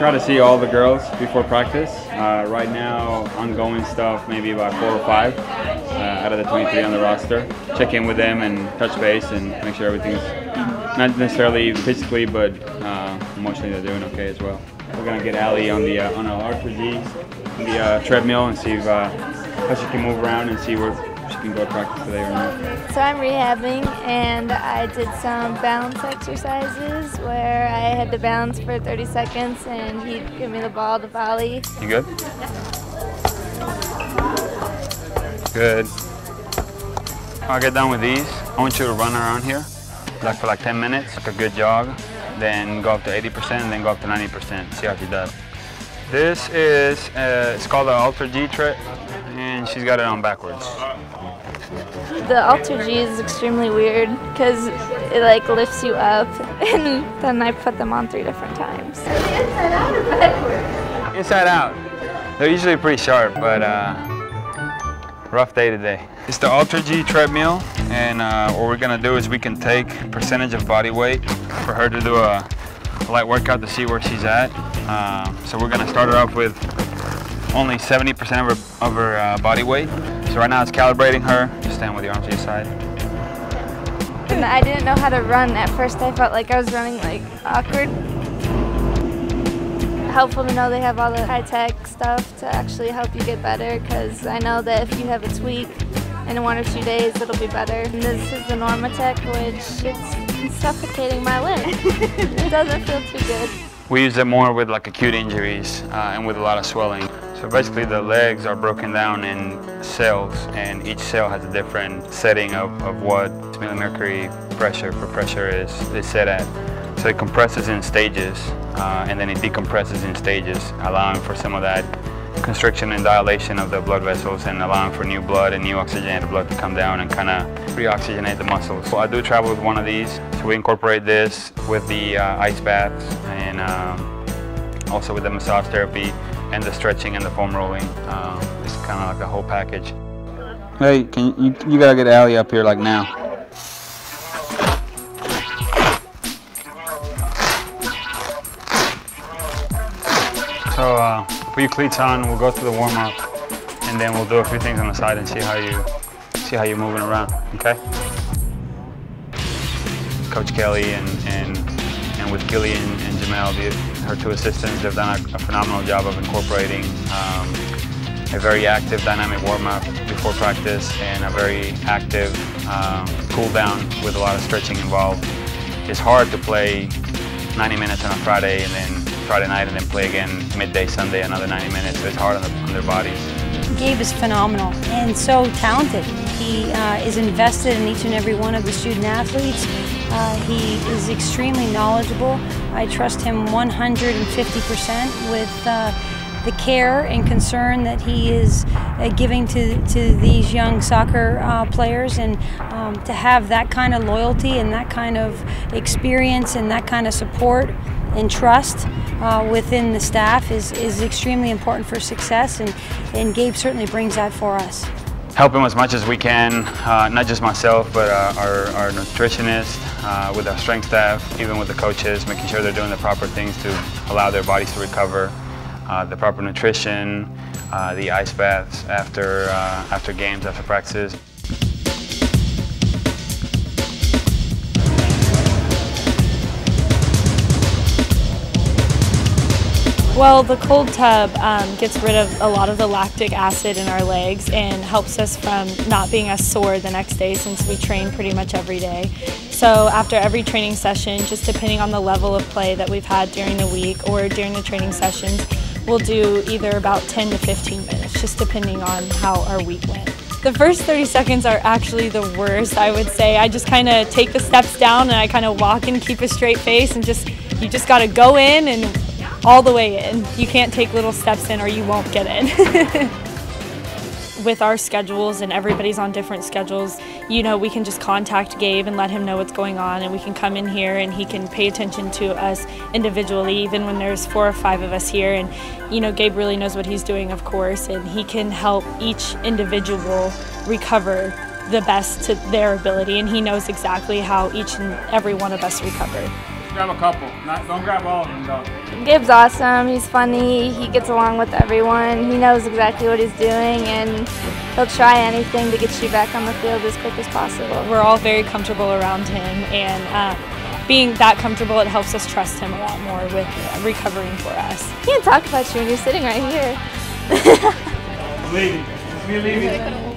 try to see all the girls before practice. Uh, right now, ongoing stuff, maybe about four or five uh, out of the 23 on the roster. Check in with them and touch base and make sure everything's not necessarily physically, but uh, emotionally they're doing okay as well. We're gonna get Ali on the uh, on our Alter G, on the uh, treadmill, and see if, uh, how she can move around and see where she can go to practice today or not. So I'm rehabbing and I did some balance exercises where To balance for 30 seconds and he'd give me the ball to volley. You good? Good. I'll get done with these. I want you to run around here like for like 10 minutes, like a good jog, then go up to 80% and then go up to 90%. See how she does. This is, uh, it's called the Alter G trick and she's got it on backwards. The Alter G is extremely weird because it like lifts you up and then I put them on three different times. Inside out. They're usually pretty sharp, but uh, rough day today. It's the Alter G treadmill, and uh, what we're gonna do is we can take percentage of body weight for her to do a light workout to see where she's at. Uh, so we're gonna start her off with only 70% of her, of her uh, body weight. So right now it's calibrating her. Just stand with your arms to your side. And I didn't know how to run. At first I felt like I was running like awkward. Helpful to know they have all the high-tech stuff to actually help you get better because I know that if you have a tweak in one or two days it'll be better. And this is the Normatec which it's suffocating my limb. it doesn't feel too good. We use it more with like acute injuries uh, and with a lot of swelling. So basically the legs are broken down in cells and each cell has a different setting of, of what millimercury pressure for pressure is, is set at. So it compresses in stages uh, and then it decompresses in stages, allowing for some of that constriction and dilation of the blood vessels and allowing for new blood and new oxygenated blood to come down and kind of re-oxygenate the muscles. So I do travel with one of these. So we incorporate this with the uh, ice baths and um, also with the massage therapy and the stretching and the foam rolling. Um, it's kind of like a whole package. Hey, can you, you gotta get Ali up here like now. So uh, put your cleats on, we'll go through the warm up and then we'll do a few things on the side and see how you see how you're moving around, okay? Coach Kelly and, and, and with Gillian and Jamal, the, her two assistants, have done a, a phenomenal job of incorporating um, a very active dynamic warm-up before practice and a very active um, cool down with a lot of stretching involved. It's hard to play 90 minutes on a Friday and then Friday night and then play again midday Sunday another 90 minutes. So it's hard on, the, on their bodies. Gabe is phenomenal and so talented. He uh, is invested in each and every one of the student athletes. Uh, he is extremely knowledgeable. I trust him 150% with uh, the care and concern that he is uh, giving to, to these young soccer uh, players and um, to have that kind of loyalty and that kind of experience and that kind of support and trust uh, within the staff is, is extremely important for success and, and Gabe certainly brings that for us. Help him as much as we can, uh, not just myself, but uh, our, our nutritionist, uh, with our strength staff, even with the coaches, making sure they're doing the proper things to allow their bodies to recover, uh, the proper nutrition, uh, the ice baths after, after games, after practices. Well, the cold tub um, gets rid of a lot of the lactic acid in our legs and helps us from not being as sore the next day since we train pretty much every day. So after every training session, just depending on the level of play that we've had during the week or during the training sessions, we'll do either about 10 to 15 minutes, just depending on how our week went. The first 30 seconds are actually the worst, I would say. I just kind of take the steps down and I kind of walk and keep a straight face and just, you just got to go in and all the way in. You can't take little steps in or you won't get in. With our schedules and everybody's on different schedules, you know, we can just contact Gabe and let him know what's going on and we can come in here and he can pay attention to us individually even when there's four or five of us here and you know, Gabe really knows what he's doing of course and he can help each individual recover the best to their ability and he knows exactly how each and every one of us recover. Grab a couple. Not, don't grab all of them though. Gabe's awesome. He's funny. He gets along with everyone. He knows exactly what he's doing, and he'll try anything to get you back on the field as quick as possible. We're all very comfortable around him, and uh, being that comfortable, it helps us trust him a lot more with recovering for us. He can't talk about you when you're sitting right here. I'm leaving. It's me leaving.